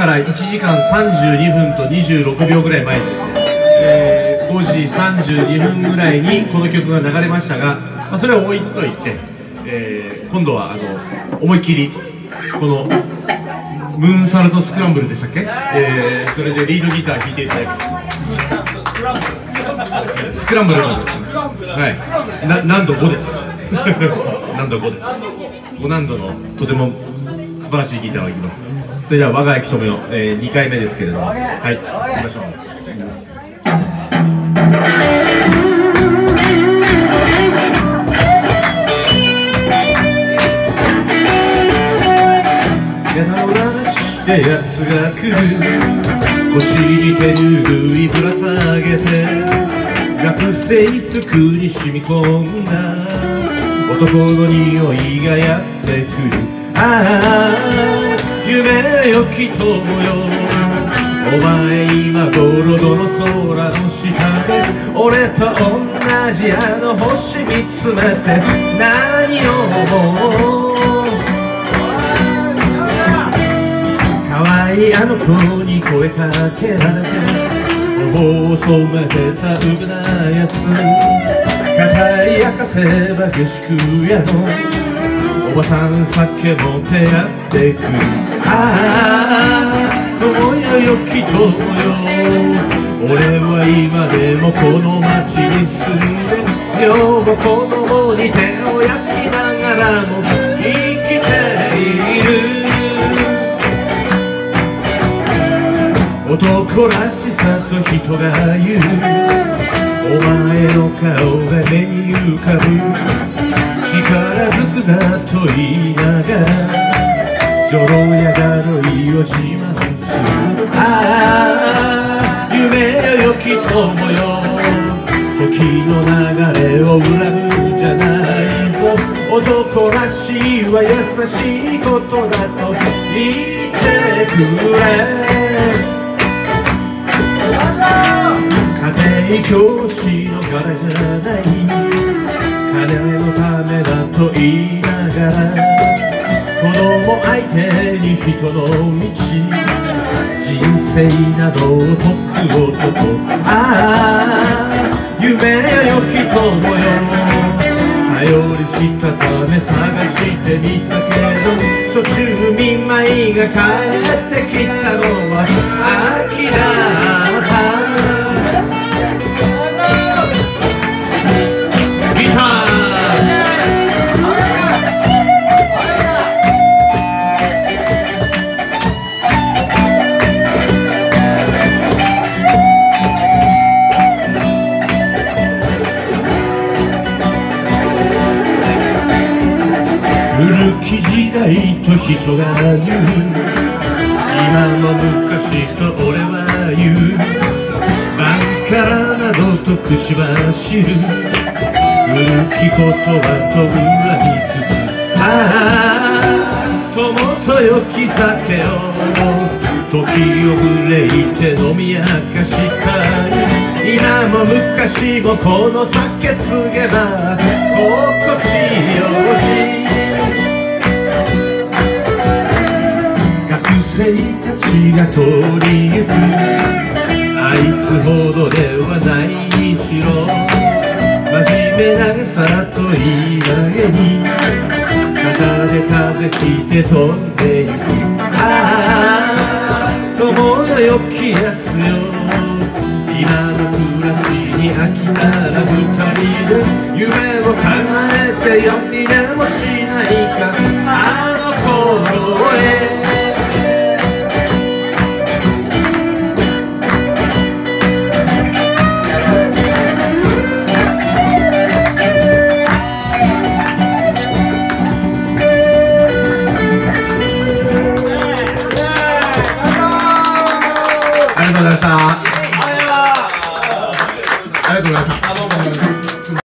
から1時間32分と26秒ぐらい前ですね、えー、5時32分ぐらいにこの曲が流れましたが、まあ、それを置いといて、えー、今度はあの思いっきりこのムーンサルトスクランブルでしたっけ、えー、それでリードギター弾いていただきます。スクランブルなんですはい。な難度5です。難度5です。5難度のとても素晴らしいギターをいきます。それでは我が駅止めの、えー、2回目ですけれどもはい行きましょう。やつが来る腰に手拭いぶら下げて学生服に染み込んだ男の匂いがやってくる。ああ夢よき友よ。お前今頃どの空の下で俺と同じあの星見つめて何を思う？可愛いあの子に声かけられて頬を染めてたうぶなやつ硬い赤せば下宿屋の。おばさん酒も手合ってく。るああ友よよき友よ。俺は今でもこの街に住んで女房子供に手を焼きながらも生きている。男らしさと人が言う。お前の顔が目に浮かぶ。力ずくだと言いながら女郎やがろいをしますああ夢よ。よき友よ時の流れを恨むじゃない。ぞ男らしいは優しいことだと言ってくれ。家庭教師の柄じゃないと言いながら子供相手に人の道人生などを解く男ああ夢や良き友よ頼りしたため探してみたけど初中見舞いが帰ってきた時代と人が言う。今の昔と俺は言う。バンカラなどと口走る古き言葉と恨みつつああ友と良き酒を時を憂いて飲み明かしたい今も昔もこの酒告げば心地よろし。い生たちが通りゆく。あいつほどではないにしろ。真面目なさと言いなげに。肩で風切って飛んでゆく。ああ友の良きやつよ。今の暮らしに飽きたら二人で夢を叶えてよ。にでもし